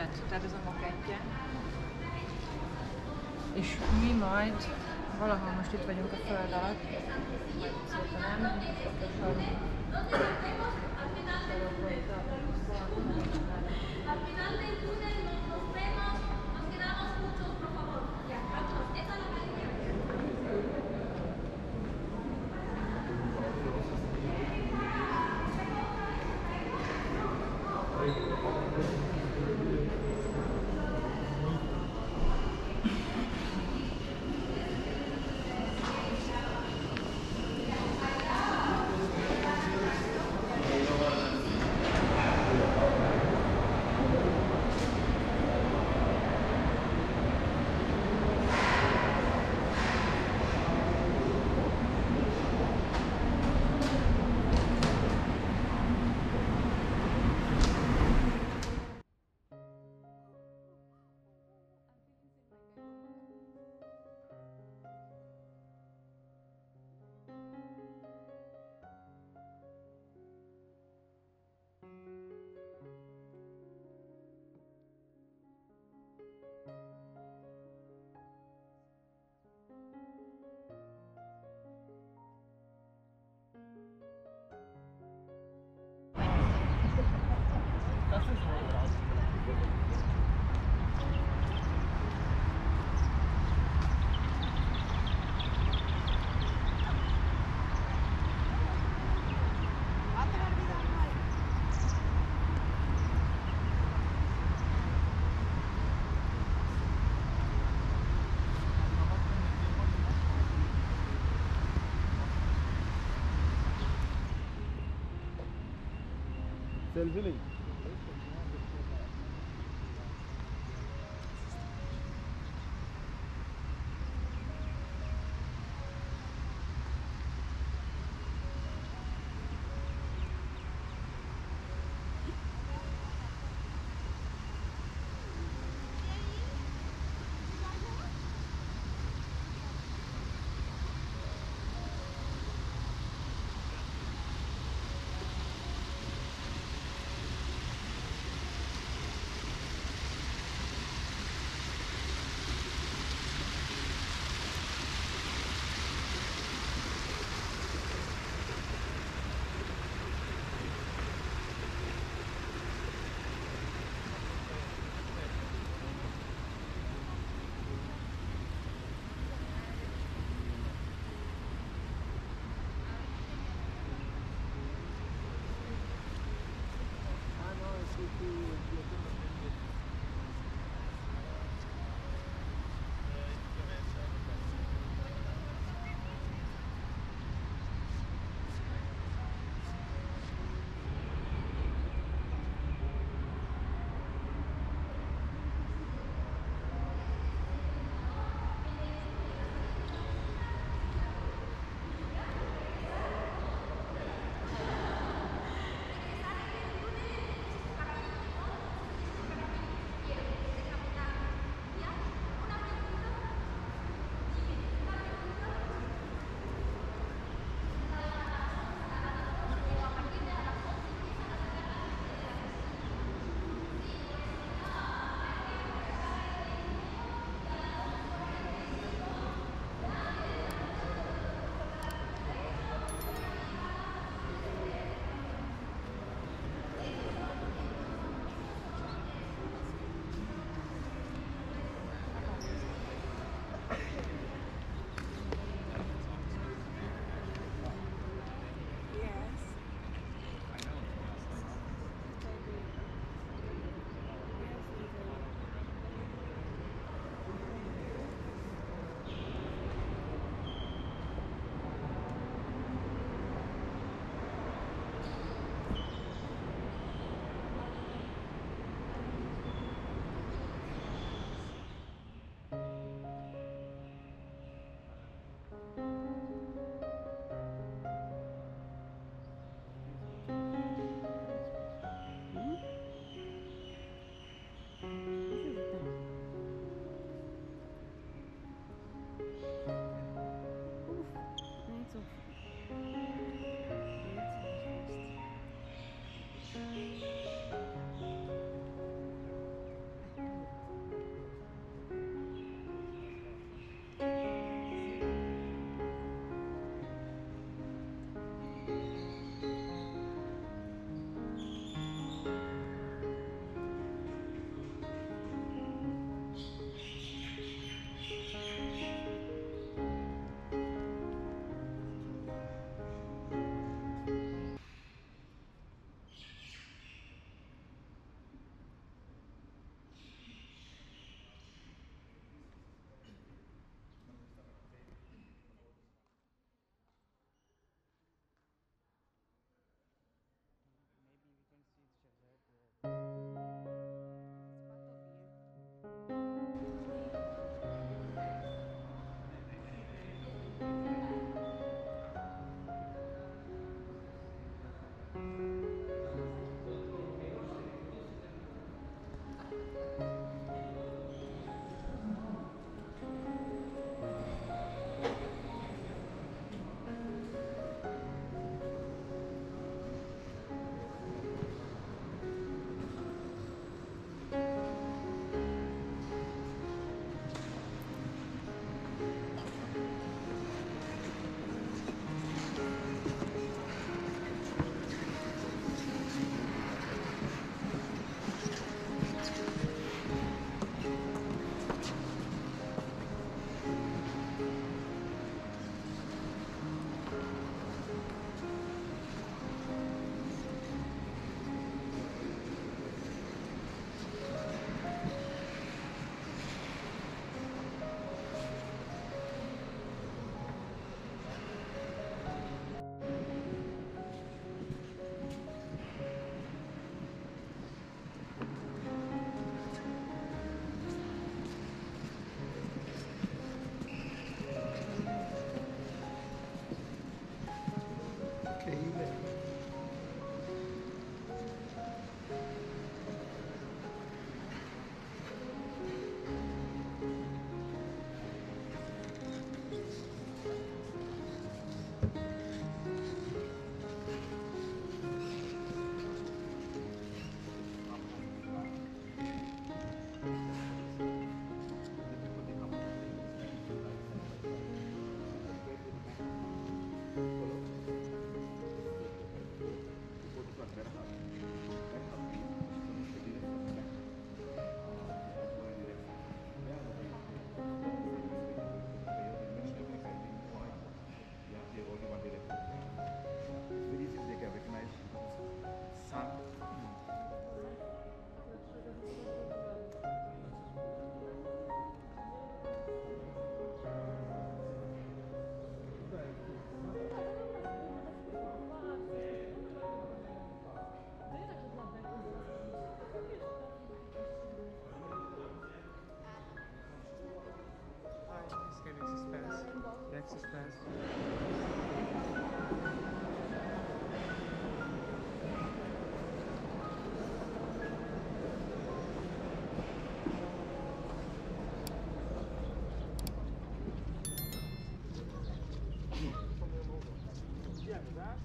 ez a mecset, tehát ez a mokettje. És mi majd valahol most itt vagyunk a föld alatt, majd szépen nem, Al final Televili.